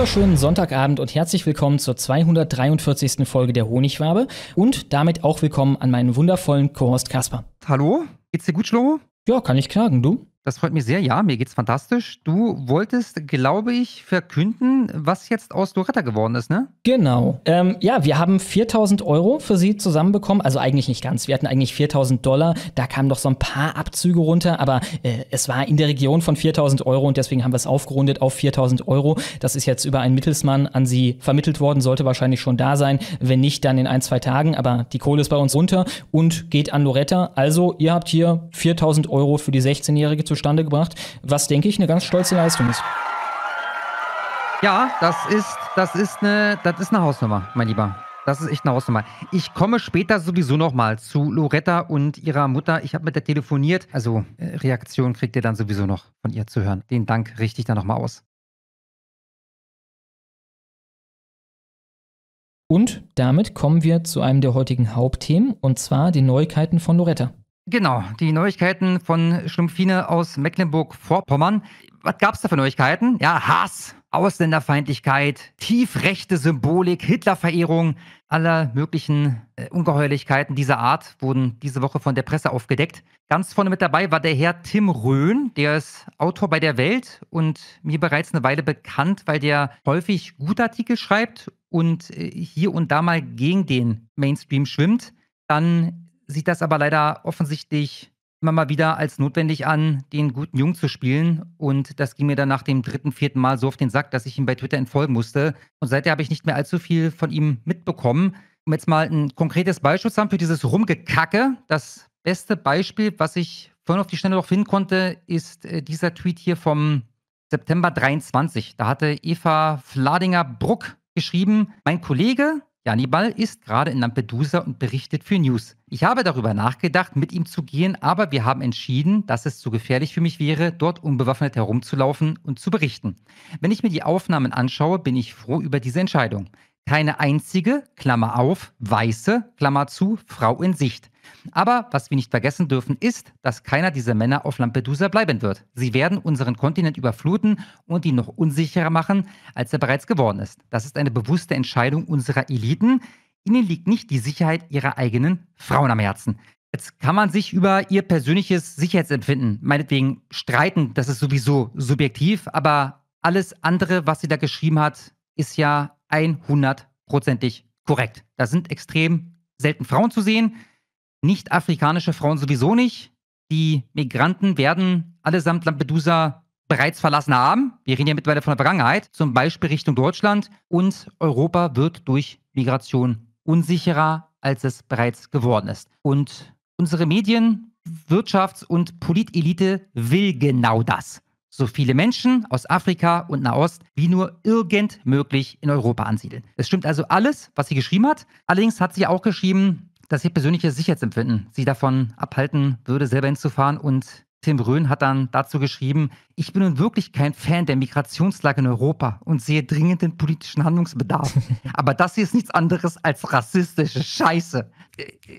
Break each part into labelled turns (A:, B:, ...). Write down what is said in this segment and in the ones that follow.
A: Wunderschönen Sonntagabend und herzlich willkommen zur 243. Folge der Honigwabe und damit auch willkommen an meinen wundervollen Co-Host Kasper.
B: Hallo, geht's dir gut, Schlo?
A: Ja, kann ich klagen, du?
B: Das freut mich sehr, ja, mir geht's fantastisch. Du wolltest, glaube ich, verkünden, was jetzt aus Loretta geworden ist, ne?
A: Genau. Ähm, ja, wir haben 4000 Euro für sie zusammenbekommen. Also eigentlich nicht ganz. Wir hatten eigentlich 4000 Dollar. Da kamen noch so ein paar Abzüge runter, aber äh, es war in der Region von 4000 Euro und deswegen haben wir es aufgerundet auf 4000 Euro. Das ist jetzt über einen Mittelsmann an sie vermittelt worden, sollte wahrscheinlich schon da sein. Wenn nicht, dann in ein, zwei Tagen. Aber die Kohle ist bei uns runter und geht an Loretta. Also, ihr habt hier 4000 Euro für die 16-Jährige zustande gebracht, was, denke ich, eine ganz stolze Leistung ist.
B: Ja, das ist, das ist eine, das ist eine Hausnummer, mein Lieber. Das ist echt eine Hausnummer. Ich komme später sowieso nochmal zu Loretta und ihrer Mutter. Ich habe mit der telefoniert. Also äh, Reaktion kriegt ihr dann sowieso noch von ihr zu hören. Den Dank richte ich dann nochmal aus.
A: Und damit kommen wir zu einem der heutigen Hauptthemen, und zwar den Neuigkeiten von Loretta.
B: Genau, die Neuigkeiten von Schlumpfine aus Mecklenburg-Vorpommern. Was gab's da für Neuigkeiten? Ja, Hass, Ausländerfeindlichkeit, tiefrechte Symbolik, Hitlerverehrung, aller möglichen äh, Ungeheuerlichkeiten dieser Art wurden diese Woche von der Presse aufgedeckt. Ganz vorne mit dabei war der Herr Tim Röhn, der ist Autor bei der Welt und mir bereits eine Weile bekannt, weil der häufig gute Artikel schreibt und äh, hier und da mal gegen den Mainstream schwimmt. Dann sieht das aber leider offensichtlich immer mal wieder als notwendig an, den guten Jungen zu spielen. Und das ging mir dann nach dem dritten, vierten Mal so auf den Sack, dass ich ihm bei Twitter entfolgen musste. Und seitdem habe ich nicht mehr allzu viel von ihm mitbekommen. Um jetzt mal ein konkretes Beispiel zu haben für dieses Rumgekacke. Das beste Beispiel, was ich vorhin auf die Schnelle noch finden konnte, ist äh, dieser Tweet hier vom September 23. Da hatte Eva Fladinger-Bruck geschrieben, mein Kollege Jannibal ist gerade in Lampedusa und berichtet für News. Ich habe darüber nachgedacht, mit ihm zu gehen, aber wir haben entschieden, dass es zu gefährlich für mich wäre, dort unbewaffnet herumzulaufen und zu berichten. Wenn ich mir die Aufnahmen anschaue, bin ich froh über diese Entscheidung. Keine einzige, Klammer auf, weiße, Klammer zu, Frau in Sicht. Aber was wir nicht vergessen dürfen, ist, dass keiner dieser Männer auf Lampedusa bleiben wird. Sie werden unseren Kontinent überfluten und ihn noch unsicherer machen, als er bereits geworden ist. Das ist eine bewusste Entscheidung unserer Eliten. Ihnen liegt nicht die Sicherheit ihrer eigenen Frauen am Herzen. Jetzt kann man sich über ihr persönliches Sicherheitsempfinden meinetwegen streiten, das ist sowieso subjektiv, aber alles andere, was sie da geschrieben hat, ist ja 100%ig korrekt. Da sind extrem selten Frauen zu sehen. Nicht-afrikanische Frauen sowieso nicht. Die Migranten werden allesamt Lampedusa bereits verlassen haben. Wir reden ja mittlerweile von der Vergangenheit, zum Beispiel Richtung Deutschland. Und Europa wird durch Migration unsicherer, als es bereits geworden ist. Und unsere Medien, Wirtschafts- und Politelite will genau das. So viele Menschen aus Afrika und Nahost wie nur irgend möglich in Europa ansiedeln. Es stimmt also alles, was sie geschrieben hat. Allerdings hat sie auch geschrieben, dass ihr persönliches Sicherheitsempfinden sie davon abhalten würde, selber hinzufahren. Und Tim Röhn hat dann dazu geschrieben, ich bin nun wirklich kein Fan der Migrationslage in Europa und sehe dringenden politischen Handlungsbedarf. Aber das hier ist nichts anderes als rassistische Scheiße.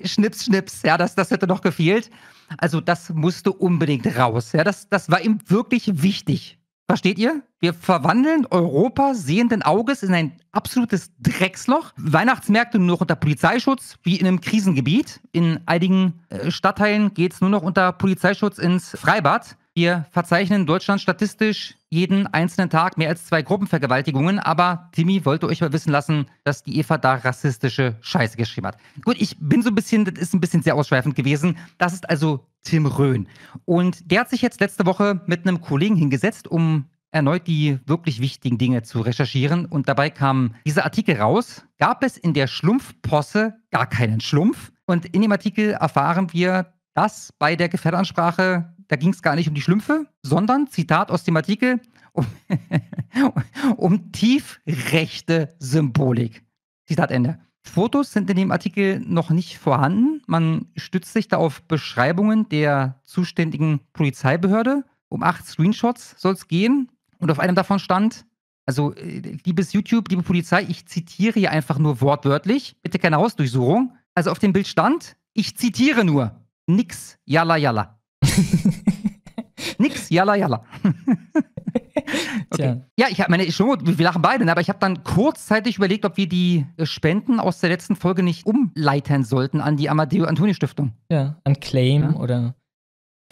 B: Schnips, schnips, ja, das, das hätte noch gefehlt. Also das musste unbedingt raus. Ja, das, das war ihm wirklich wichtig. Versteht ihr? Wir verwandeln Europa sehenden Auges in ein absolutes Drecksloch. Weihnachtsmärkte nur noch unter Polizeischutz, wie in einem Krisengebiet. In einigen äh, Stadtteilen geht es nur noch unter Polizeischutz ins Freibad. Wir verzeichnen in Deutschland statistisch jeden einzelnen Tag mehr als zwei Gruppenvergewaltigungen, aber Timmy wollte euch mal wissen lassen, dass die Eva da rassistische Scheiße geschrieben hat. Gut, ich bin so ein bisschen, das ist ein bisschen sehr ausschweifend gewesen. Das ist also Tim Röhn. Und der hat sich jetzt letzte Woche mit einem Kollegen hingesetzt, um erneut die wirklich wichtigen Dinge zu recherchieren. Und dabei kam dieser Artikel raus. Gab es in der Schlumpfposse gar keinen Schlumpf? Und in dem Artikel erfahren wir, dass bei der Gefährdansprache da ging es gar nicht um die Schlümpfe, sondern, Zitat aus dem Artikel, um, um tiefrechte Symbolik. Zitat Ende. Fotos sind in dem Artikel noch nicht vorhanden. Man stützt sich da auf Beschreibungen der zuständigen Polizeibehörde. Um acht Screenshots soll es gehen. Und auf einem davon stand, also äh, liebes YouTube, liebe Polizei, ich zitiere hier einfach nur wortwörtlich. Bitte keine Hausdurchsuchung. Also auf dem Bild stand, ich zitiere nur, nix, yalla yalla. Nix, yalla yalla. Okay. Ja, ich meine, schon, wir lachen beide, ne, aber ich habe dann kurzzeitig überlegt, ob wir die Spenden aus der letzten Folge nicht umleiten sollten an die Amadeo Antoni Stiftung.
A: Ja, an Claim ja. oder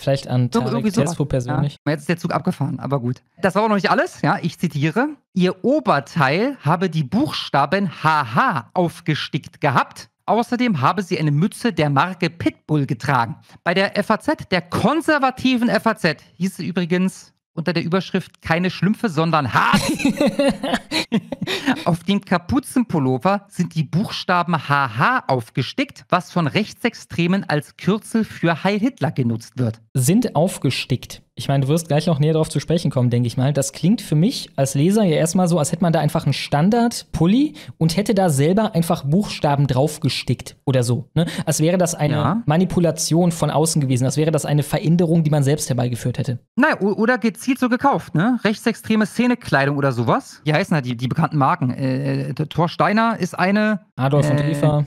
A: vielleicht an
B: Tarek Tesfu persönlich. Ja. Jetzt ist der Zug abgefahren, aber gut. Das war auch noch nicht alles, ja, ich zitiere. Ihr Oberteil habe die Buchstaben HH aufgestickt gehabt. Außerdem habe sie eine Mütze der Marke Pitbull getragen. Bei der FAZ, der konservativen FAZ, hieß es übrigens, unter der Überschrift keine Schlümpfe, sondern Hass. Auf dem Kapuzenpullover sind die Buchstaben HH aufgestickt, was von Rechtsextremen als Kürzel für Heil Hitler genutzt wird.
A: Sind aufgestickt. Ich meine, du wirst gleich noch näher darauf zu sprechen kommen, denke ich mal. Das klingt für mich als Leser ja erstmal so, als hätte man da einfach einen Standard-Pulli und hätte da selber einfach Buchstaben draufgestickt oder so. Ne? Als wäre das eine ja. Manipulation von außen gewesen, als wäre das eine Veränderung, die man selbst herbeigeführt hätte.
B: Naja, oder gezielt so gekauft, ne? Rechtsextreme Szenekleidung oder sowas. Wie heißen da die, die bekannten Marken? Äh, äh Thor Steiner ist eine.
A: Adolf äh, und Eva.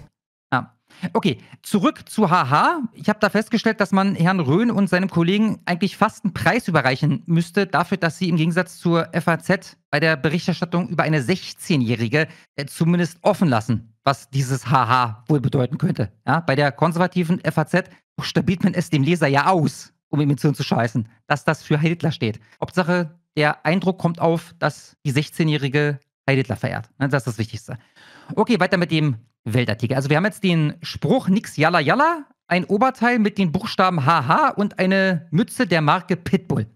B: Okay, zurück zu HH. Ich habe da festgestellt, dass man Herrn Röhn und seinem Kollegen eigentlich fast einen Preis überreichen müsste dafür, dass sie im Gegensatz zur FAZ bei der Berichterstattung über eine 16-Jährige äh, zumindest offen lassen, was dieses HH wohl bedeuten könnte. Ja, bei der konservativen FAZ stabilt man es dem Leser ja aus, um ihm ins zu scheißen, dass das für Hitler steht. Hauptsache, der Eindruck kommt auf, dass die 16-Jährige Heil Hitler verehrt. Das ist das Wichtigste. Okay, weiter mit dem Weltartikel. Also wir haben jetzt den Spruch nix yalla yalla, ein Oberteil mit den Buchstaben HH und eine Mütze der Marke Pitbull.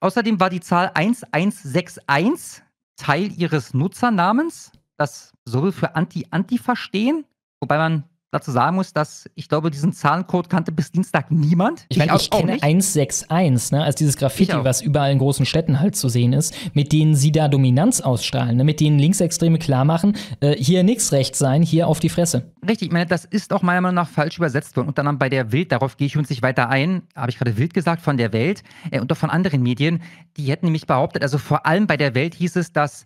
B: Außerdem war die Zahl 1161 Teil ihres Nutzernamens. Das soll für Anti-Antifa stehen, wobei man dazu sagen muss, dass ich glaube, diesen Zahlencode kannte bis Dienstag niemand.
A: Ich meine, ich, ich kenne 161, ne, als dieses Graffiti, was überall in großen Städten halt zu sehen ist, mit denen sie da Dominanz ausstrahlen, ne, mit denen Linksextreme klar machen, äh, hier nichts rechts sein, hier auf die Fresse.
B: Richtig, ich meine, das ist auch meiner Meinung nach falsch übersetzt worden. Und dann bei der Wild, darauf gehe ich uns nicht weiter ein, habe ich gerade Wild gesagt, von der Welt äh, und auch von anderen Medien, die hätten nämlich behauptet, also vor allem bei der Welt hieß es, dass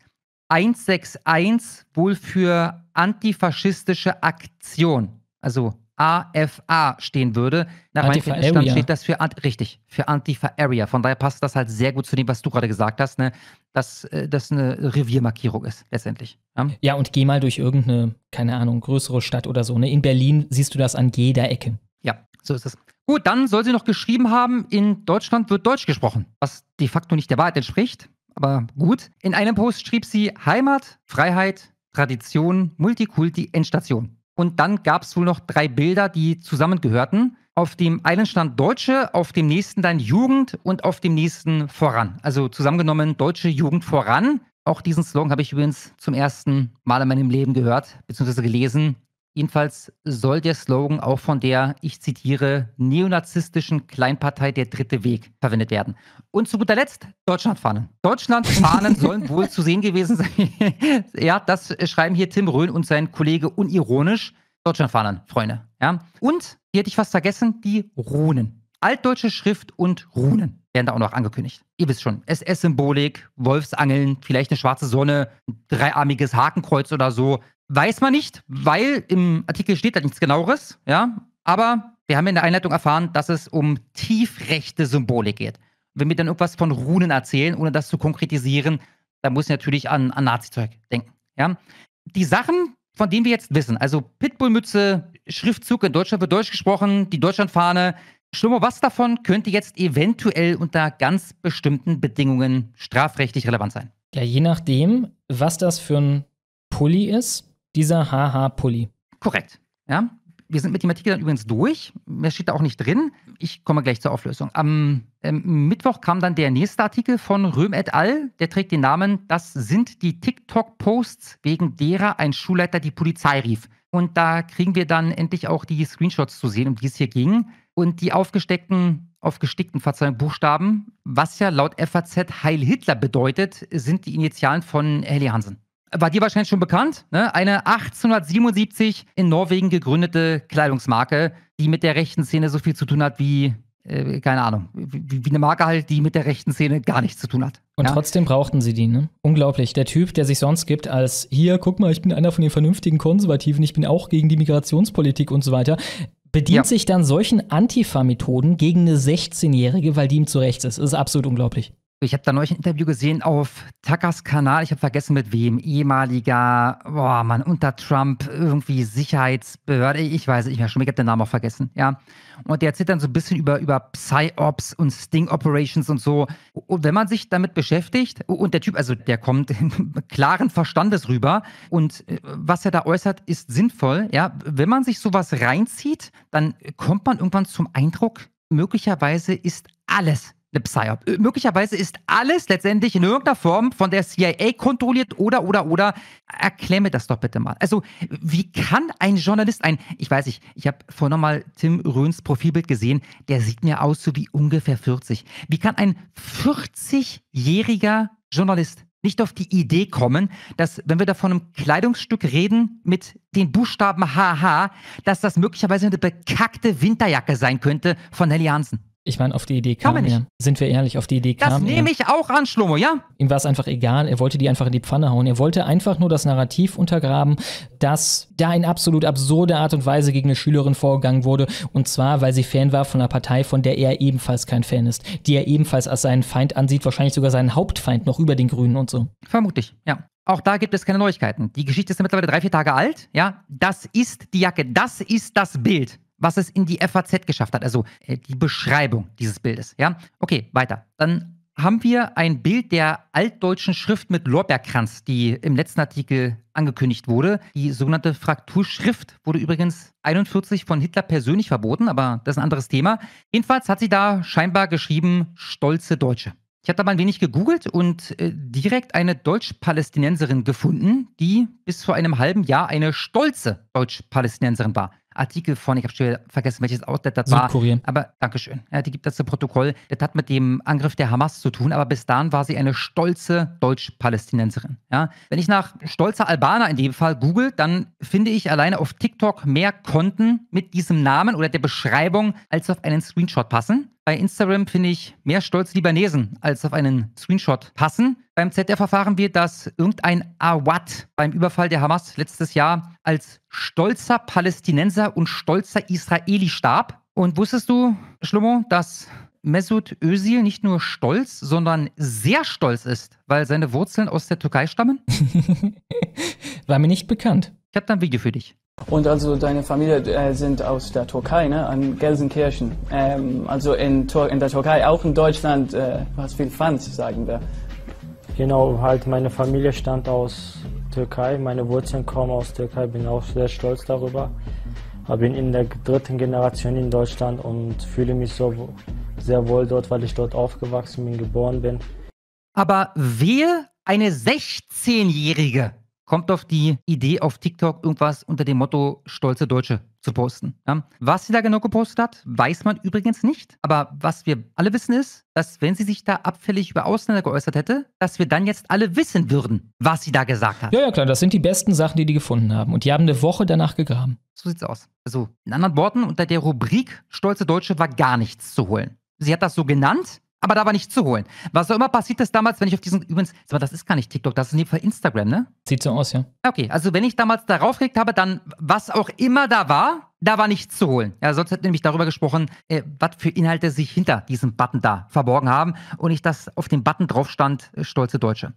B: 161 wohl für antifaschistische Aktion, also AFA stehen würde. Nach meinem Kenntnisstand steht das für richtig, für Antifa Area. Von daher passt das halt sehr gut zu dem, was du gerade gesagt hast, ne? dass äh, das eine Reviermarkierung ist, letztendlich.
A: Ja? ja, und geh mal durch irgendeine, keine Ahnung, größere Stadt oder so. Ne? In Berlin siehst du das an jeder Ecke.
B: Ja, so ist es. Gut, dann soll sie noch geschrieben haben, in Deutschland wird Deutsch gesprochen, was de facto nicht der Wahrheit entspricht aber gut. In einem Post schrieb sie Heimat, Freiheit, Tradition, Multikulti, Endstation. Und dann gab es wohl noch drei Bilder, die zusammengehörten. Auf dem einen stand Deutsche, auf dem nächsten dann Jugend und auf dem nächsten voran. Also zusammengenommen Deutsche Jugend voran. Auch diesen Slogan habe ich übrigens zum ersten Mal in meinem Leben gehört bzw. gelesen. Jedenfalls soll der Slogan auch von der, ich zitiere, neonazistischen Kleinpartei Der Dritte Weg verwendet werden. Und zu guter Letzt Deutschlandfahnen. Deutschlandfahnen sollen wohl zu sehen gewesen sein. ja, das schreiben hier Tim Röhn und sein Kollege unironisch. Deutschlandfahnen, Freunde. Ja. Und, hier hätte ich fast vergessen, die Runen. Altdeutsche Schrift und Runen werden da auch noch angekündigt. Ihr wisst schon, SS-Symbolik, Wolfsangeln, vielleicht eine schwarze Sonne, ein dreiarmiges Hakenkreuz oder so. Weiß man nicht, weil im Artikel steht da nichts genaueres, ja. Aber wir haben in der Einleitung erfahren, dass es um tiefrechte Symbolik geht. Wenn wir dann irgendwas von Runen erzählen, ohne das zu konkretisieren, dann muss ich natürlich an, an Nazi-Zeug denken, ja. Die Sachen, von denen wir jetzt wissen, also Pitbull-Mütze, Schriftzug in Deutschland wird Deutsch gesprochen, die Deutschlandfahne, Schlummer, was davon könnte jetzt eventuell unter ganz bestimmten Bedingungen strafrechtlich relevant sein?
A: Ja, je nachdem, was das für ein Pulli ist, dieser HH-Pulli.
B: Korrekt. Ja. Wir sind mit dem Artikel dann übrigens durch. Mehr steht da auch nicht drin. Ich komme gleich zur Auflösung. Am ähm, Mittwoch kam dann der nächste Artikel von Röhm et al. Der trägt den Namen Das sind die TikTok-Posts, wegen derer ein Schulleiter die Polizei rief. Und da kriegen wir dann endlich auch die Screenshots zu sehen, um die es hier ging. Und die aufgesteckten, aufgestickten Verzeihung, Buchstaben, was ja laut FAZ Heil Hitler bedeutet, sind die Initialen von Helly Hansen war dir wahrscheinlich schon bekannt, ne? eine 1877 in Norwegen gegründete Kleidungsmarke, die mit der rechten Szene so viel zu tun hat wie, äh, keine Ahnung, wie, wie, eine Marke halt, die mit der rechten Szene gar nichts zu tun hat.
A: Und ja? trotzdem brauchten sie die, ne? Unglaublich. Der Typ, der sich sonst gibt als, hier, guck mal, ich bin einer von den vernünftigen Konservativen, ich bin auch gegen die Migrationspolitik und so weiter, bedient ja. sich dann solchen Antifa-Methoden gegen eine 16-Jährige, weil die ihm zu rechts ist. Das ist absolut unglaublich.
B: Ich habe da neulich ein Interview gesehen auf Tuckers Kanal. Ich habe vergessen mit wem. Ehemaliger, boah, Mann, unter Trump irgendwie Sicherheitsbehörde. Ich weiß nicht mehr schon. Ich habe den Namen auch vergessen. Ja. Und der erzählt dann so ein bisschen über, über Psy-Ops und Sting-Operations und so. Und wenn man sich damit beschäftigt, und der Typ, also der kommt klaren Verstandes rüber. Und äh, was er da äußert, ist sinnvoll. Ja. Wenn man sich sowas reinzieht, dann kommt man irgendwann zum Eindruck, möglicherweise ist alles eine Psyop. Äh, möglicherweise ist alles letztendlich in irgendeiner Form von der CIA kontrolliert oder, oder, oder. Erklär mir das doch bitte mal. Also, wie kann ein Journalist, ein, ich weiß nicht, ich habe vorhin nochmal Tim Röhns Profilbild gesehen, der sieht mir aus so wie ungefähr 40. Wie kann ein 40-jähriger Journalist nicht auf die Idee kommen, dass, wenn wir da von einem Kleidungsstück reden mit den Buchstaben HH, dass das möglicherweise eine bekackte Winterjacke sein könnte von Nelly Hansen?
A: Ich meine, auf die Idee kam er.
B: nicht.
A: Sind wir ehrlich, auf die Idee kam
B: Das nehme ich auch an, Schlomo, ja?
A: Ihm war es einfach egal, er wollte die einfach in die Pfanne hauen. Er wollte einfach nur das Narrativ untergraben, dass da in absolut absurder Art und Weise gegen eine Schülerin vorgegangen wurde. Und zwar, weil sie Fan war von einer Partei, von der er ebenfalls kein Fan ist. Die er ebenfalls als seinen Feind ansieht, wahrscheinlich sogar seinen Hauptfeind noch über den Grünen und so.
B: Vermutlich, ja. Auch da gibt es keine Neuigkeiten. Die Geschichte ist mittlerweile drei, vier Tage alt. Ja, das ist die Jacke, das ist das Bild, was es in die FAZ geschafft hat. Also äh, die Beschreibung dieses Bildes. Ja, okay, weiter. Dann haben wir ein Bild der altdeutschen Schrift mit Lorbeerkranz, die im letzten Artikel angekündigt wurde. Die sogenannte Frakturschrift wurde übrigens 41 von Hitler persönlich verboten, aber das ist ein anderes Thema. Jedenfalls hat sie da scheinbar geschrieben, stolze Deutsche. Ich habe da mal ein wenig gegoogelt und äh, direkt eine Deutsch-Palästinenserin gefunden, die bis vor einem halben Jahr eine stolze Deutsch-Palästinenserin war. Artikel von, ich habe schon wieder vergessen, welches Outlet das war.
A: Südkorea.
B: Aber Dankeschön. Ja, die gibt das zu Protokoll. Das hat mit dem Angriff der Hamas zu tun, aber bis dahin war sie eine stolze Deutsch-Palästinenserin. Ja, wenn ich nach stolzer Albaner in dem Fall google, dann finde ich alleine auf TikTok mehr Konten mit diesem Namen oder der Beschreibung als auf einen Screenshot passen. Bei Instagram finde ich mehr stolze Libanesen als auf einen Screenshot passen. Beim ZDF erfahren wir, dass irgendein Awad beim Überfall der Hamas letztes Jahr als stolzer Palästinenser und stolzer Israeli starb. Und wusstest du, Schlomo, dass Mesut Özil nicht nur stolz, sondern sehr stolz ist, weil seine Wurzeln aus der Türkei stammen?
A: War mir nicht bekannt.
B: Ich habe da ein Video für dich.
C: Und also deine Familie äh, sind aus der Türkei, ne? An Gelsenkirchen. Ähm, also in, Tur in der Türkei, auch in Deutschland, äh, was viel Fans, sagen wir.
D: Genau, halt meine Familie stammt aus Türkei, meine Wurzeln kommen aus Türkei, bin auch sehr stolz darüber. Aber bin in der dritten Generation in Deutschland und fühle mich so sehr wohl dort, weil ich dort aufgewachsen bin, geboren bin.
B: Aber wehe, eine 16-Jährige kommt auf die Idee, auf TikTok irgendwas unter dem Motto Stolze Deutsche zu posten. Ja? Was sie da genau gepostet hat, weiß man übrigens nicht. Aber was wir alle wissen ist, dass wenn sie sich da abfällig über Ausländer geäußert hätte, dass wir dann jetzt alle wissen würden, was sie da gesagt hat.
A: Ja, ja, klar, das sind die besten Sachen, die die gefunden haben. Und die haben eine Woche danach gegraben.
B: So sieht's aus. Also, in anderen Worten, unter der Rubrik Stolze Deutsche war gar nichts zu holen. Sie hat das so genannt, aber da war nichts zu holen. Was auch immer passiert ist damals, wenn ich auf diesen, übrigens, das ist gar nicht TikTok, das ist in dem Fall Instagram, ne?
A: Sieht so aus, ja.
B: Okay, also wenn ich damals darauf geklickt habe, dann was auch immer da war, da war nichts zu holen. Ja, sonst hätten wir nämlich darüber gesprochen, äh, was für Inhalte sich hinter diesem Button da verborgen haben und nicht, dass auf dem Button drauf stand, äh, stolze Deutsche.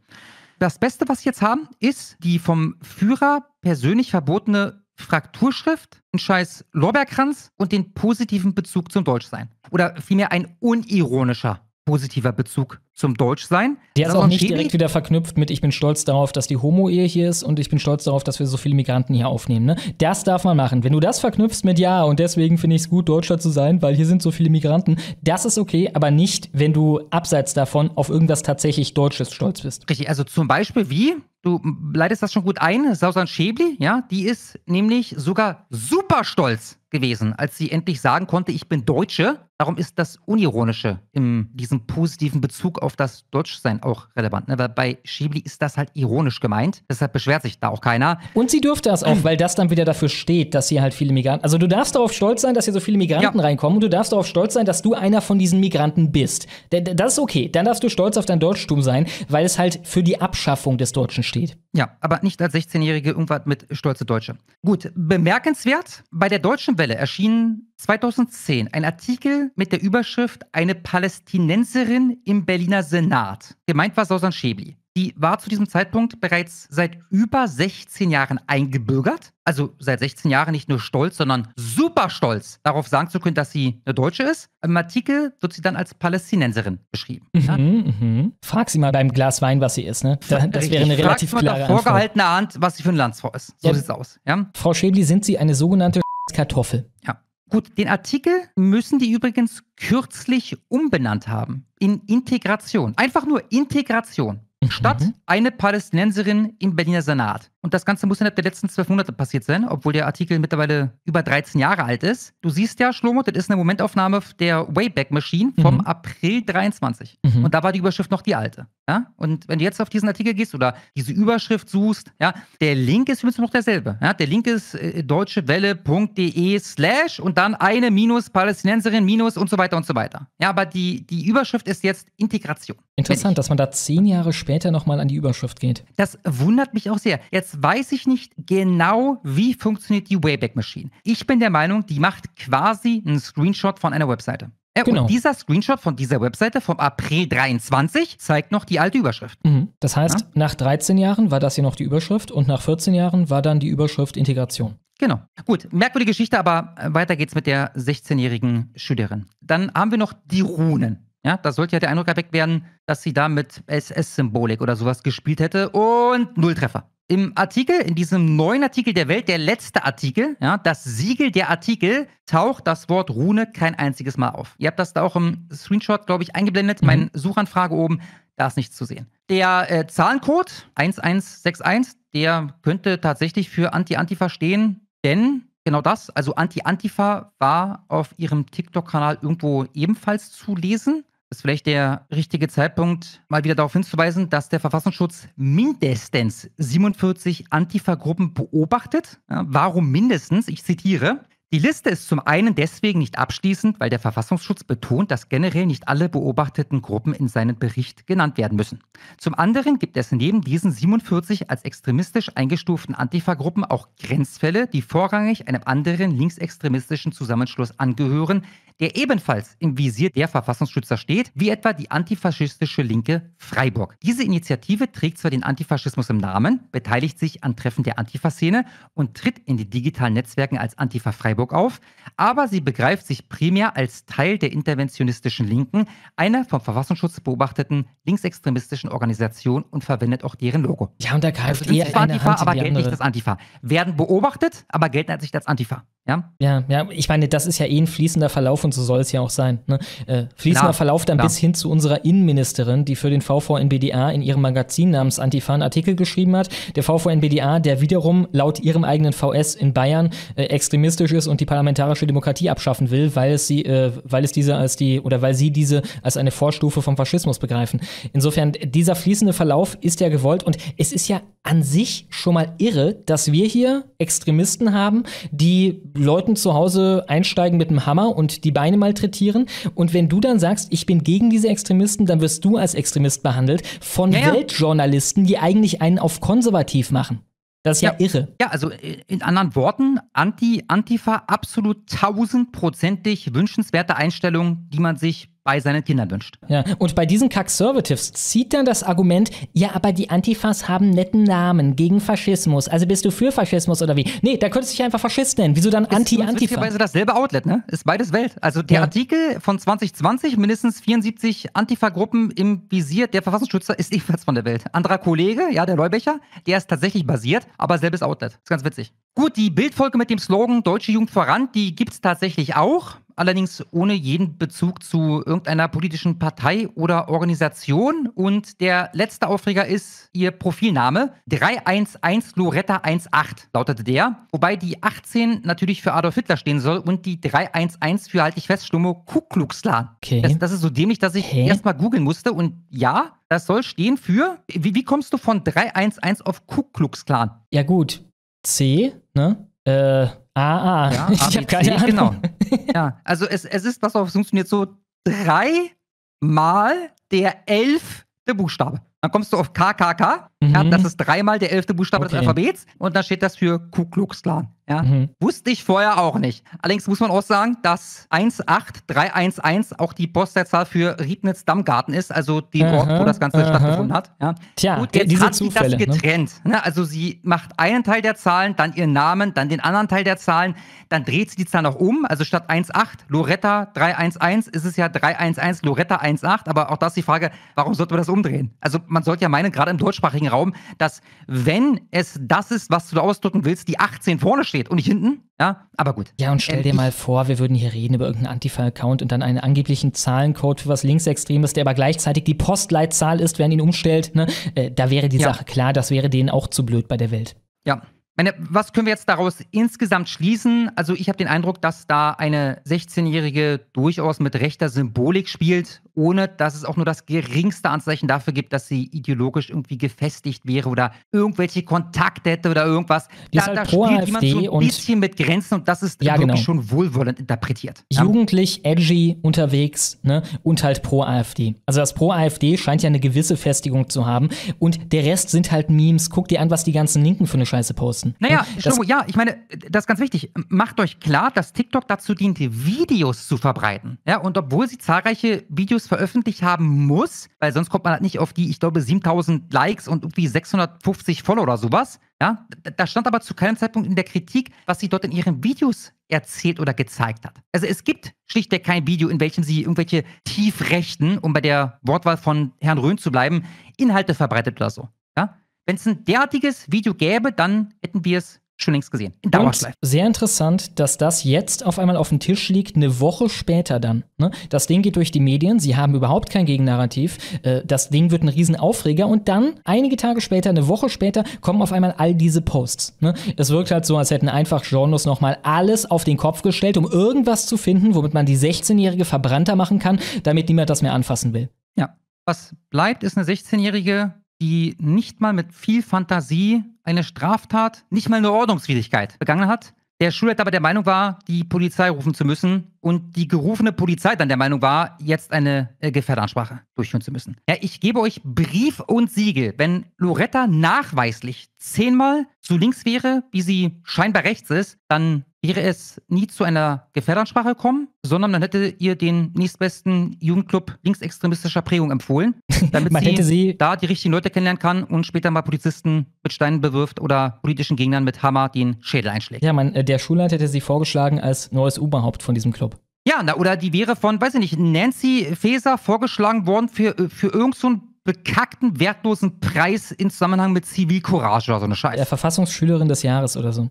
B: Das Beste, was wir jetzt haben, ist die vom Führer persönlich verbotene Frakturschrift, ein scheiß Lorbeerkranz und den positiven Bezug zum Deutschsein. Oder vielmehr ein unironischer positiver Bezug zum Deutschsein.
A: Der ist auch nicht direkt wieder verknüpft mit, ich bin stolz darauf, dass die Homo-Ehe hier ist und ich bin stolz darauf, dass wir so viele Migranten hier aufnehmen. Ne? Das darf man machen. Wenn du das verknüpfst mit Ja und deswegen finde ich es gut, Deutscher zu sein, weil hier sind so viele Migranten, das ist okay, aber nicht, wenn du abseits davon auf irgendwas tatsächlich Deutsches stolz bist.
B: Richtig, also zum Beispiel wie, du leitest das schon gut ein, Sausan Schäbli, ja, die ist nämlich sogar super stolz gewesen, als sie endlich sagen konnte, ich bin Deutsche. Darum ist das Unironische in diesem positiven Bezug auf das Deutschsein auch relevant. Ne? Weil bei Schäbli ist das halt ironisch gemeint, deshalb beschwert sich da auch keiner.
A: Und sie dürfte das auch, weil das dann wieder dafür steht, dass hier halt viele Migranten. Also du darfst darauf stolz sein, dass hier so viele Migranten
B: Ja.
A: reinkommen und du darfst darauf stolz sein, dass du einer von diesen Migranten bist. Das ist okay. Dann darfst du stolz auf dein Deutschtum sein, weil es halt für die Abschaffung des Deutschen steht.
B: Ja, aber nicht als 16-Jährige irgendwas mit stolze Deutsche. Gut, bemerkenswert, bei der Deutschen Welle erschien 2010 ein Artikel Artikel mit der Überschrift Eine Palästinenserin im Berliner Senat. Gemeint war Sausan Schäbli. Die war zu diesem Zeitpunkt bereits seit über 16 Jahren eingebürgert. Also seit 16 Jahren nicht nur stolz, sondern super stolz darauf sagen zu können, dass sie eine Deutsche ist. Im Artikel wird sie dann als Palästinenserin beschrieben.
A: Mhm, ja? mhm. Frag sie mal beim Glas Wein, was sie ist. Ne?
B: Das, das wäre eine relativ klare Antwort. vorgehaltener Hand, was sie für eine Landsfrau ist. So ja. sieht's aus. Ja?
A: Frau Schäbli, sind Sie eine sogenannte Kartoffel?
B: Ja. Gut, den Artikel müssen die übrigens kürzlich umbenannt haben in Integration. Einfach nur Integration. Statt mhm. eine Palästinenserin im Berliner Senat. Und das Ganze muss innerhalb der letzten zwölf Monate passiert sein, obwohl der Artikel mittlerweile über 13 Jahre alt ist. Du siehst ja, Schlomo, das ist eine Momentaufnahme der Wayback Machine vom mhm. April 23. Mhm. Und da war die Überschrift noch die alte. Ja? Und wenn du jetzt auf diesen Artikel gehst oder diese Überschrift suchst, ja, der Link ist übrigens noch derselbe. Ja? Der Link ist äh, deutschewelle.de slash und dann eine minus Palästinenserin minus und so weiter und so weiter. Ja, aber die, die Überschrift ist jetzt Integration.
A: Interessant, dass man da zehn Jahre später nochmal an die Überschrift geht.
B: Das wundert mich auch sehr. Jetzt weiß ich nicht genau, wie funktioniert die Wayback Machine. Ich bin der Meinung, die macht quasi einen Screenshot von einer Webseite. Ja, genau. Und dieser Screenshot von dieser Webseite vom April 23 zeigt noch die alte Überschrift.
A: Mhm. Das heißt, ja? nach 13 Jahren war das hier noch die Überschrift und nach 14 Jahren war dann die Überschrift Integration.
B: Genau. Gut, merkwürdige Geschichte, aber weiter geht's mit der 16-jährigen Schülerin. Dann haben wir noch die Runen. Ja, da sollte ja der Eindruck erweckt werden, dass sie da mit SS-Symbolik oder sowas gespielt hätte und Nulltreffer. Im Artikel, in diesem neuen Artikel der Welt, der letzte Artikel, ja, das Siegel der Artikel, taucht das Wort Rune kein einziges Mal auf. Ihr habt das da auch im Screenshot, glaube ich, eingeblendet. Mhm. Meine Suchanfrage oben, da ist nichts zu sehen. Der äh, Zahlencode 1161, der könnte tatsächlich für Anti-Antifa stehen, denn genau das, also Anti-Antifa war auf ihrem TikTok-Kanal irgendwo ebenfalls zu lesen ist vielleicht der richtige Zeitpunkt, mal wieder darauf hinzuweisen, dass der Verfassungsschutz mindestens 47 Antifa-Gruppen beobachtet. Ja, warum mindestens? Ich zitiere. Die Liste ist zum einen deswegen nicht abschließend, weil der Verfassungsschutz betont, dass generell nicht alle beobachteten Gruppen in seinem Bericht genannt werden müssen. Zum anderen gibt es neben diesen 47 als extremistisch eingestuften Antifa-Gruppen auch Grenzfälle, die vorrangig einem anderen linksextremistischen Zusammenschluss angehören, der ebenfalls im Visier der Verfassungsschützer steht, wie etwa die antifaschistische Linke Freiburg. Diese Initiative trägt zwar den Antifaschismus im Namen, beteiligt sich an Treffen der Antifa-Szene und tritt in die digitalen Netzwerken als Antifa Freiburg auf, aber sie begreift sich primär als Teil der interventionistischen Linken, einer vom Verfassungsschutz beobachteten linksextremistischen Organisation und verwendet auch deren Logo.
A: Ja, und da greift
B: also Antifa, aber gelten nicht als Antifa. Werden beobachtet, aber gelten als nicht als Antifa. Ja?
A: ja, ja, ich meine, das ist ja eh ein fließender Verlauf und so soll es ja auch sein. Ne? Äh, fließender klar, Verlauf dann klar. bis hin zu unserer Innenministerin, die für den VVNBDA in ihrem Magazin namens Antifa einen Artikel geschrieben hat. Der VVNBDA, der wiederum laut ihrem eigenen VS in Bayern äh, extremistisch ist und die parlamentarische Demokratie abschaffen will, weil es sie, äh, weil es diese als die oder weil sie diese als eine Vorstufe vom Faschismus begreifen. Insofern, dieser fließende Verlauf ist ja gewollt und es ist ja an sich schon mal irre, dass wir hier Extremisten haben, die Leuten zu Hause einsteigen mit dem Hammer und die Beine malträtieren. Und wenn du dann sagst, ich bin gegen diese Extremisten, dann wirst du als Extremist behandelt von ja, ja. Weltjournalisten, die eigentlich einen auf konservativ machen. Das ist ja, ja, irre.
B: Ja, also äh, in anderen Worten, Anti, Antifa absolut tausendprozentig wünschenswerte Einstellung, die man sich bei seinen Kindern wünscht.
A: Ja, und bei diesen Conservatives zieht dann das Argument, ja, aber die Antifas haben netten Namen gegen Faschismus. Also bist du für Faschismus oder wie? Nee, da könntest du dich einfach Faschist nennen. Wieso dann Anti-Antifa?
B: Das ist dasselbe Outlet, ne? Ist beides Welt. Also der ja. Artikel von 2020, mindestens 74 Antifa-Gruppen im Visier der Verfassungsschützer, ist ebenfalls von der Welt. Anderer Kollege, ja, der Leubecher, der ist tatsächlich basiert, aber selbes Outlet. Ist ganz witzig. Gut, die Bildfolge mit dem Slogan Deutsche Jugend voran, die gibt es tatsächlich auch allerdings ohne jeden Bezug zu irgendeiner politischen Partei oder Organisation. Und der letzte Aufreger ist ihr Profilname. 311 Loretta 18 lautete der. Wobei die 18 natürlich für Adolf Hitler stehen soll und die 311 für, halte ich fest, Stummo Ku Klux Klan. Okay. Das, das, ist so dämlich, dass ich okay. erstmal googeln musste. Und ja, das soll stehen für. Wie, wie kommst du von 311 auf Ku Klux Klan?
A: Ja, gut. C, ne? Äh, AA. Ja, ich habe keine Ahnung. Genau.
B: Ja, also es, es ist, was auf, funktioniert so dreimal der elfte Buchstabe. Dann kommst du auf KKK.
A: Mhm.
B: Ja, das ist dreimal der elfte Buchstabe
A: Okay.
B: des Alphabets. Und dann steht das für Ku Klux Klan. Ja.
A: Mhm.
B: Wusste ich vorher auch nicht. Allerdings muss man auch sagen, dass 18311 auch die Postleitzahl für Riebnitz-Dammgarten ist, also den
A: Aha,
B: Ort, wo das Ganze
A: aha.
B: stattgefunden hat. Ja.
A: Tja,
B: Gut,
A: die-
B: jetzt
A: diese
B: hat sie das
A: ne?
B: getrennt. Ne? Also sie macht einen Teil der Zahlen, dann ihren Namen, dann den anderen Teil der Zahlen, dann dreht sie die Zahl noch um. Also statt 18 Loretta 311 ist es ja 311 Loretta 18. Aber auch das die Frage, warum sollte man das umdrehen? Also man sollte ja meinen, gerade im deutschsprachigen Raum, dass wenn es das ist, was du da ausdrücken willst, die 18 vorne steht und nicht hinten. Ja, aber gut.
A: Ja, und stell
B: Ähm,
A: dir mal vor, wir würden hier reden über irgendeinen Antifa-Account und dann einen angeblichen Zahlencode für was Linksextremes, der aber gleichzeitig die Postleitzahl ist, wer ihn umstellt. Ne? Äh, da wäre die
B: Ja.
A: Sache klar, das wäre denen auch zu blöd bei der Welt.
B: Ja. Meine, was können wir jetzt daraus insgesamt schließen? Also ich habe den Eindruck, dass da eine 16-Jährige durchaus mit rechter Symbolik spielt, ohne dass es auch nur das geringste Anzeichen dafür gibt, dass sie ideologisch irgendwie gefestigt wäre oder irgendwelche Kontakte hätte oder irgendwas.
A: Die ist
B: da
A: halt
B: da
A: pro
B: spielt jemand so ein bisschen mit Grenzen und das ist
A: Ja,
B: wirklich
A: genau.
B: schon wohlwollend interpretiert.
A: Jugendlich, edgy, unterwegs ne? und halt pro AfD. Also das pro AfD scheint ja eine gewisse Festigung zu haben und der Rest sind halt Memes. Guck dir an, was die ganzen Linken für eine Scheiße posten.
B: Naja,
A: das,
B: ja, ich meine, das ist ganz wichtig. Macht euch klar, dass TikTok dazu dient, Videos zu verbreiten. Ja, und obwohl sie zahlreiche Videos veröffentlicht haben muss, weil sonst kommt man halt nicht auf die, ich glaube, 7000 Likes und irgendwie 650 Follower oder sowas. Ja, da- stand aber zu keinem Zeitpunkt in der Kritik, was sie dort in ihren Videos erzählt oder gezeigt hat. Also es gibt schlichtweg kein Video, in welchem sie irgendwelche tiefrechten, um bei der Wortwahl von Herrn Röhn zu bleiben, Inhalte verbreitet oder so. Ja? Wenn es ein derartiges Video gäbe, dann hätten wir es schon längst gesehen. In
A: Und
B: Dauerschleife.
A: sehr interessant, dass das jetzt auf einmal auf dem Tisch liegt, eine Woche später dann. Ne? Das Ding geht durch die Medien, sie haben überhaupt kein Gegennarrativ. Äh, das Ding wird ein Riesenaufreger und dann, einige Tage später, eine Woche später, kommen auf einmal all diese Posts. Ne? Es wirkt halt so, als hätten einfach Journals nochmal alles auf den Kopf gestellt, um irgendwas zu finden, womit man die 16-Jährige verbrannter machen kann, damit niemand das mehr anfassen will.
B: Ja. Was bleibt, ist eine 16-Jährige, die nicht mal mit viel Fantasie eine Straftat, nicht mal eine Ordnungswidrigkeit begangen hat. Der Schulleiter aber der Meinung war, die Polizei rufen zu müssen und die gerufene Polizei dann der Meinung war, jetzt eine äh, durchführen zu müssen. Ja, ich gebe euch Brief und Siegel. Wenn Loretta nachweislich zehnmal so links wäre, wie sie scheinbar rechts ist, dann wäre es nie zu einer Gefährderansprache gekommen, sondern man hätte ihr den nächstbesten Jugendclub linksextremistischer Prägung empfohlen, damit
A: Man
B: sie,
A: hätte sie-
B: da die richtigen Leute kennenlernen kann und später mal Polizisten mit Steinen bewirft oder politischen Gegnern mit Hammer den Schädel einschlägt.
A: Ja, man, äh, der Schulleiter hätte sie vorgeschlagen als neues Oberhaupt von diesem Club.
B: Ja, na, oder die wäre von, weiß ich nicht, Nancy Faeser vorgeschlagen worden für, für irgendeinen so bekackten, wertlosen Preis in Zusammenhang mit Zivilcourage oder so eine
A: Äh,
B: Scheiße.
A: Verfassungsschülerin des Jahres oder so.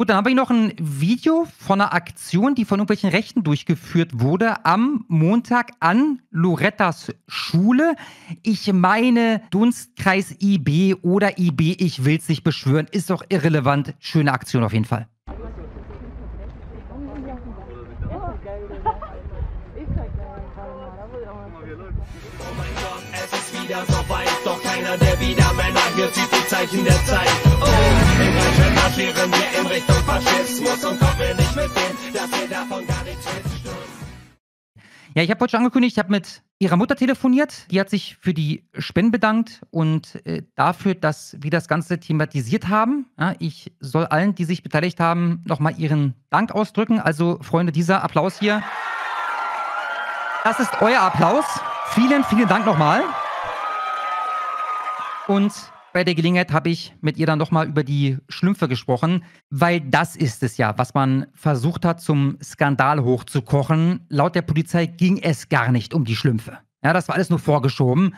B: Gut, dann haben wir hier noch ein Video von einer Aktion, die von irgendwelchen Rechten durchgeführt wurde am Montag an Lorettas Schule. Ich meine Dunstkreis IB oder IB, ich will's nicht beschwören, ist doch irrelevant. Schöne Aktion auf jeden Fall.
E: Oh mein Gott, es ist wieder so weit, doch keiner der Widermänner hier sieht die Zeichen der Zeit. Oh, marschieren wir in Richtung Faschismus und kommen nicht mit dem, dass wir davon gar nichts wissen.
B: Ja, ich habe heute schon angekündigt, ich habe mit ihrer Mutter telefoniert. Die hat sich für die Spenden bedankt und äh, dafür, dass wir das Ganze thematisiert haben. Ja, ich soll allen, die sich beteiligt haben, nochmal ihren Dank ausdrücken. Also, Freunde, dieser Applaus hier. Das ist euer Applaus. Vielen, vielen Dank nochmal. Und bei der Gelegenheit habe ich mit ihr dann nochmal über die Schlümpfe gesprochen, weil das ist es ja, was man versucht hat, zum Skandal hochzukochen. Laut der Polizei ging es gar nicht um die Schlümpfe. Ja, das war alles nur vorgeschoben.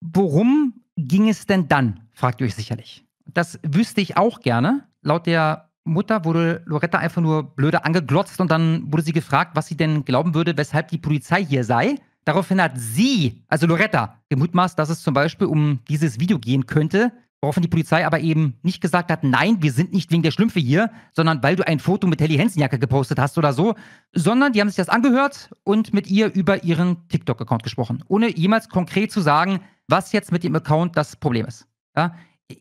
B: Worum ging es denn dann, fragt ihr euch sicherlich. Das wüsste ich auch gerne. Laut der Mutter wurde Loretta einfach nur blöde angeglotzt und dann wurde sie gefragt, was sie denn glauben würde, weshalb die Polizei hier sei. Daraufhin hat sie, also Loretta, gemutmaßt, dass es zum Beispiel um dieses Video gehen könnte, woraufhin die Polizei aber eben nicht gesagt hat, nein, wir sind nicht wegen der Schlümpfe hier, sondern weil du ein Foto mit Helly Hansen-Jacke gepostet hast oder so, sondern die haben sich das angehört und mit ihr über ihren TikTok-Account gesprochen, ohne jemals konkret zu sagen, was jetzt mit dem Account das Problem ist. Ja?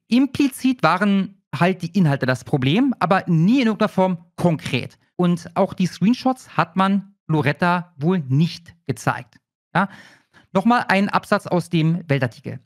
B: Implizit waren halt die Inhalte das Problem, aber nie in irgendeiner Form konkret. Und auch die Screenshots hat man Loretta wohl nicht gezeigt. Ja? Nochmal ein Absatz aus dem Weltartikel.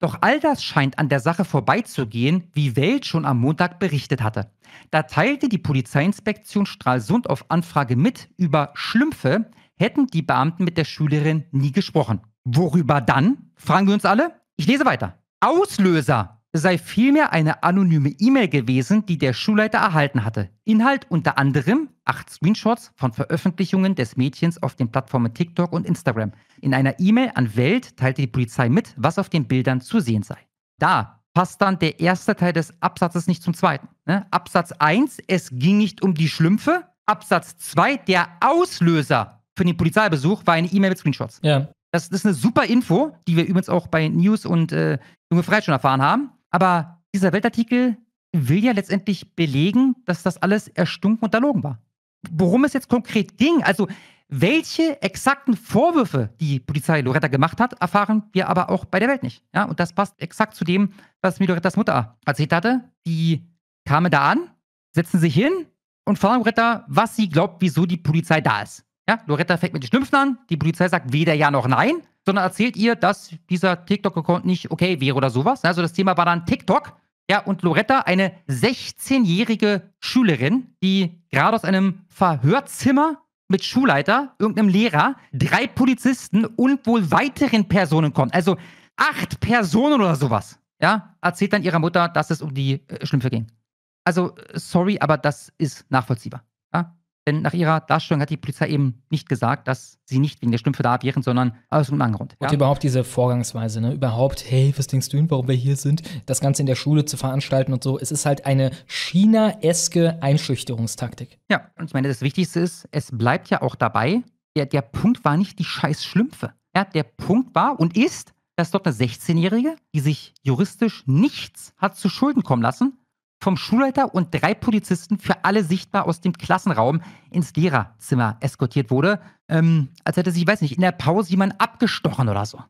B: Doch all das scheint an der Sache vorbeizugehen, wie Welt schon am Montag berichtet hatte. Da teilte die Polizeiinspektion Stralsund auf Anfrage mit, über Schlümpfe hätten die Beamten mit der Schülerin nie gesprochen. Worüber dann? Fragen wir uns alle. Ich lese weiter. Auslöser sei vielmehr eine anonyme E-Mail gewesen, die der Schulleiter erhalten hatte. Inhalt unter anderem acht Screenshots von Veröffentlichungen des Mädchens auf den Plattformen TikTok und Instagram. In einer E-Mail an Welt teilte die Polizei mit, was auf den Bildern zu sehen sei. Da passt dann der erste Teil des Absatzes nicht zum zweiten. Ne? Absatz 1, es ging nicht um die Schlümpfe. Absatz 2, der Auslöser für den Polizeibesuch war eine E-Mail mit Screenshots.
A: Ja.
B: Das, ist eine super Info, die wir übrigens auch bei News und äh, Junge Freiheit schon erfahren haben. Aber dieser Weltartikel will ja letztendlich belegen, dass das alles erstunken und erlogen war. Worum es jetzt konkret ging, also welche exakten Vorwürfe die Polizei Loretta gemacht hat, erfahren wir aber auch bei der Welt nicht. Ja, und das passt exakt zu dem, was mir Lorettas Mutter erzählt hatte. Die kamen da an, setzen sich hin und fragen Loretta, was sie glaubt, wieso die Polizei da ist. Ja, Loretta fängt mit den Schlümpfen an, die Polizei sagt weder ja noch nein sondern erzählt ihr, dass dieser TikTok-Account nicht okay wäre oder sowas. Also das Thema war dann TikTok. Ja, und Loretta, eine 16-jährige Schülerin, die gerade aus einem Verhörzimmer mit Schulleiter, irgendeinem Lehrer, drei Polizisten und wohl weiteren Personen kommt. Also acht Personen oder sowas. Ja, erzählt dann ihrer Mutter, dass es um die äh, Schlümpfe ging. Also, sorry, aber das ist nachvollziehbar. Ja? Denn nach ihrer Darstellung hat die Polizei eben nicht gesagt, dass sie nicht wegen der Schlümpfe da wären, sondern aus einem anderen Grund.
A: Und überhaupt diese Vorgangsweise, ne? Überhaupt, hey, was denkst du denn, warum wir hier sind? Das Ganze in der Schule zu veranstalten und so. Es ist halt eine China-eske Einschüchterungstaktik.
B: Ja, und ich meine, das Wichtigste ist, es bleibt ja auch dabei, der, der Punkt war nicht die scheiß Schlümpfe. Ja, der Punkt war und ist, dass dort eine 16-Jährige, die sich juristisch nichts hat zu Schulden kommen lassen, vom Schulleiter und drei Polizisten für alle sichtbar aus dem Klassenraum ins Lehrerzimmer eskortiert wurde, ähm, als hätte sich, ich weiß nicht, in der Pause jemand abgestochen oder so.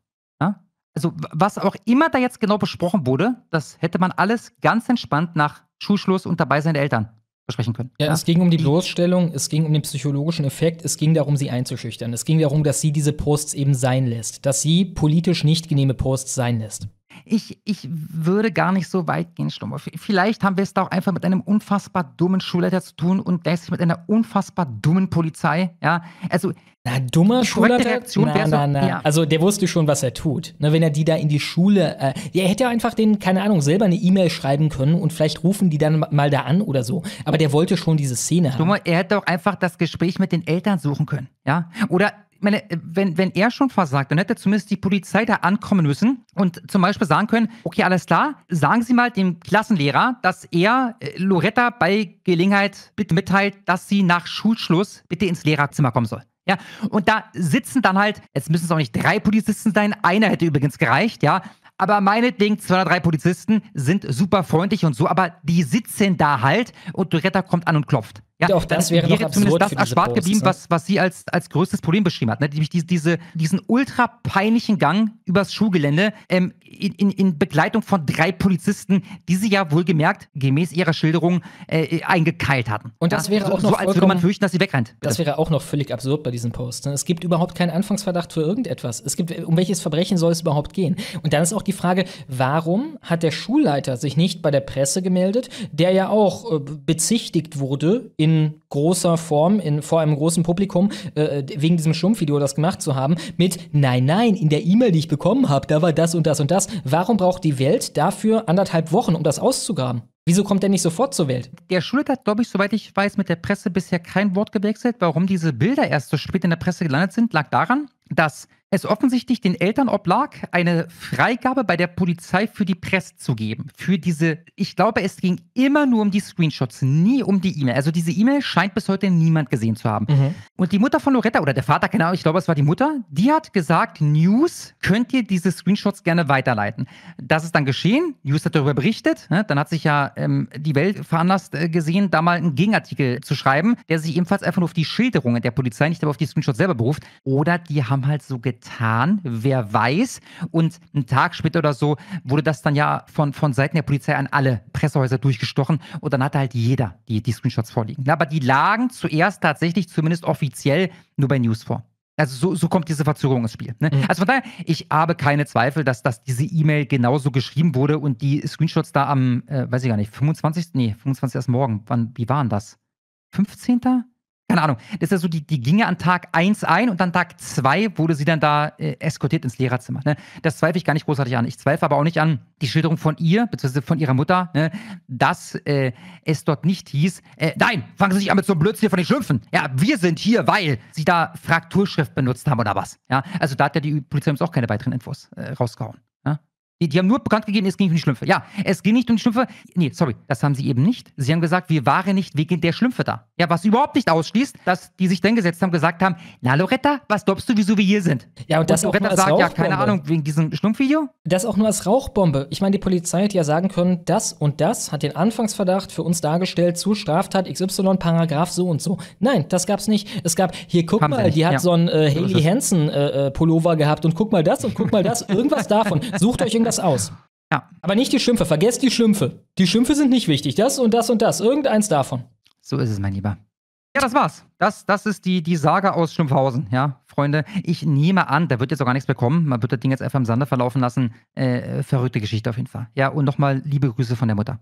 B: Ja? Also, was auch immer da jetzt genau besprochen wurde, das hätte man alles ganz entspannt nach Schulschluss und dabei seine Eltern besprechen können.
A: Ja, ja, es ging um die Bloßstellung, es ging um den psychologischen Effekt, es ging darum, sie einzuschüchtern. Es ging darum, dass sie diese Posts eben sein lässt, dass sie politisch nicht genehme Posts sein lässt
B: ich, ich würde gar nicht so weit gehen, Schlummer. Vielleicht haben wir es da auch einfach mit einem unfassbar dummen Schulleiter zu tun und gleichzeitig mit einer unfassbar dummen Polizei. Ja, also.
A: Na, dummer Schulleiter? Reaktion na, na, na. Ja. Also, der wusste schon, was er tut. Ne, wenn er die da in die Schule. Äh, der hätte einfach den, keine Ahnung, selber eine E-Mail schreiben können und vielleicht rufen die dann mal da an oder so. Aber der wollte schon diese Szene haben.
B: Dummer, er hätte auch einfach das Gespräch mit den Eltern suchen können. Ja, oder meine, wenn, wenn er schon versagt, dann hätte zumindest die Polizei da ankommen müssen und zum Beispiel sagen können, okay, alles klar, sagen Sie mal dem Klassenlehrer, dass er äh, Loretta bei Gelegenheit bitte mitteilt, dass sie nach Schulschluss bitte ins Lehrerzimmer kommen soll. Ja, und da sitzen dann halt, jetzt müssen es auch nicht drei Polizisten sein, einer hätte übrigens gereicht, ja, aber meinetwegen zwei oder drei Polizisten sind super freundlich und so, aber die sitzen da halt und Loretta kommt an und klopft.
A: Ja, auch das wäre, wäre
B: zumindest das erspart geblieben, ne? was, was sie als, als größtes Problem beschrieben hat. Ne? Nämlich diese, diese, diesen ultra peinlichen Gang übers Schulgelände ähm, in, in, in, Begleitung von drei Polizisten, die sie ja wohlgemerkt gemäß ihrer Schilderung äh, eingekeilt hatten.
A: Und das wäre auch
B: noch so, als würde man fürchten, dass sie wegrennt.
A: Das wäre auch noch völlig absurd bei diesem Post. Ne? Es gibt überhaupt keinen Anfangsverdacht für irgendetwas. Es gibt, um welches Verbrechen soll es überhaupt gehen? Und dann ist auch die Frage, warum hat der Schulleiter sich nicht bei der Presse gemeldet, der ja auch äh, bezichtigt wurde in in großer Form, in, vor einem großen Publikum, äh, wegen diesem Schlumpfvideo das gemacht zu haben, mit Nein, nein, in der E-Mail, die ich bekommen habe, da war das und das und das. Warum braucht die Welt dafür anderthalb Wochen, um das auszugraben? Wieso kommt der nicht sofort zur Welt?
B: Der Schulleiter hat, glaube ich, soweit ich weiß, mit der Presse bisher kein Wort gewechselt. Warum diese Bilder erst so spät in der Presse gelandet sind, lag daran, dass es offensichtlich den Eltern oblag, eine Freigabe bei der Polizei für die Presse zu geben. Für diese, ich glaube, es ging immer nur um die Screenshots, nie um die E-Mail. Also diese E-Mail scheint bis heute niemand gesehen zu haben. Mhm. Und die Mutter von Loretta oder der Vater, keine Ahnung, ich glaube, es war die Mutter, die hat gesagt, News, könnt ihr diese Screenshots gerne weiterleiten. Das ist dann geschehen. News hat darüber berichtet. Ne? Dann hat sich ja ähm, die Welt veranlasst äh, gesehen, da mal einen Gegenartikel zu schreiben, der sich ebenfalls einfach nur auf die Schilderungen der Polizei, nicht aber auf die Screenshots selber beruft. Oder die haben halt so getan, getan, wer weiß. Und einen Tag später oder so wurde das dann ja von, von Seiten der Polizei an alle Pressehäuser durchgestochen und dann hatte halt jeder die, die Screenshots vorliegen. Aber die lagen zuerst tatsächlich, zumindest offiziell, nur bei News vor. Also so, so kommt diese Verzögerung ins Spiel. Ne? Mhm. Also von daher, ich habe keine Zweifel, dass, dass diese E-Mail genauso geschrieben wurde und die Screenshots da am, äh, weiß ich gar nicht, 25. Nee, 25. erst morgen. Wann, wie waren das? 15.? Keine Ahnung, das ist ja so, die, die ginge an Tag 1 ein und dann Tag 2 wurde sie dann da äh, eskortiert ins Lehrerzimmer. Ne? Das zweifle ich gar nicht großartig an. Ich zweifle aber auch nicht an die Schilderung von ihr, beziehungsweise von ihrer Mutter, ne? dass äh, es dort nicht hieß, äh, nein, fangen Sie sich an mit so einem Blödsinn von den Schlümpfen. Ja, wir sind hier, weil Sie da Frakturschrift benutzt haben oder was. Ja, also da hat ja die Polizei uns auch keine weiteren Infos äh, rausgehauen. Die, die, haben nur bekannt gegeben, es ging um die Schlümpfe. Ja, es ging nicht um die Schlümpfe. Nee, sorry, das haben sie eben nicht. Sie haben gesagt, wir waren nicht wegen der Schlümpfe da. Ja, was überhaupt nicht ausschließt, dass die sich dann gesetzt haben, gesagt haben, na Loretta, was glaubst du, wieso wir hier sind?
A: Ja, und das und Loretta
B: sagt, ja, keine Ahnung, wegen diesem Schlumpfvideo?
A: Das auch nur als Rauchbombe. Ich meine, die Polizei hätte ja sagen können, das und das hat den Anfangsverdacht für uns dargestellt zu Straftat XY, Paragraph so und so. Nein, das gab's nicht. Es gab, hier, guck haben mal, die hat ja. so einen äh, Haley Hansen äh, äh, Pullover gehabt und guck mal das und guck mal das. Irgendwas davon. Sucht euch irgendwas aus. Ja. Aber nicht die Schlümpfe, vergesst die Schlümpfe. Die Schlümpfe sind nicht wichtig. Das und das und das. Irgendeins davon.
B: So ist es, mein Lieber. Ja, das war's. Das, das ist die, die Saga aus Schlumpfhausen, ja, Freunde. Ich nehme an, da wird jetzt auch gar nichts bekommen. Man wird das Ding jetzt einfach im Sande verlaufen lassen. Äh, verrückte Geschichte auf jeden Fall. Ja, und nochmal liebe Grüße von der Mutter.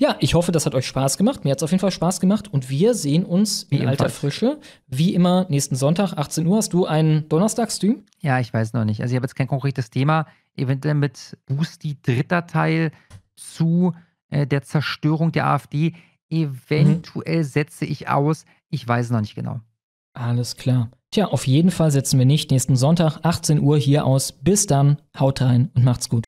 A: Ja, ich hoffe, das hat euch Spaß gemacht. Mir hat es auf jeden Fall Spaß gemacht. Und wir sehen uns in alter Frische. Wie immer, nächsten Sonntag, 18 Uhr. Hast du einen Donnerstagsstream?
B: Ja, ich weiß noch nicht. Also, ich habe jetzt kein konkretes Thema. Eventuell mit Boosty dritter Teil zu äh, der Zerstörung der AfD. Eventuell mhm. setze ich aus. Ich weiß noch nicht genau.
A: Alles klar. Tja, auf jeden Fall setzen wir nicht nächsten Sonntag, 18 Uhr hier aus. Bis dann, haut rein und macht's gut.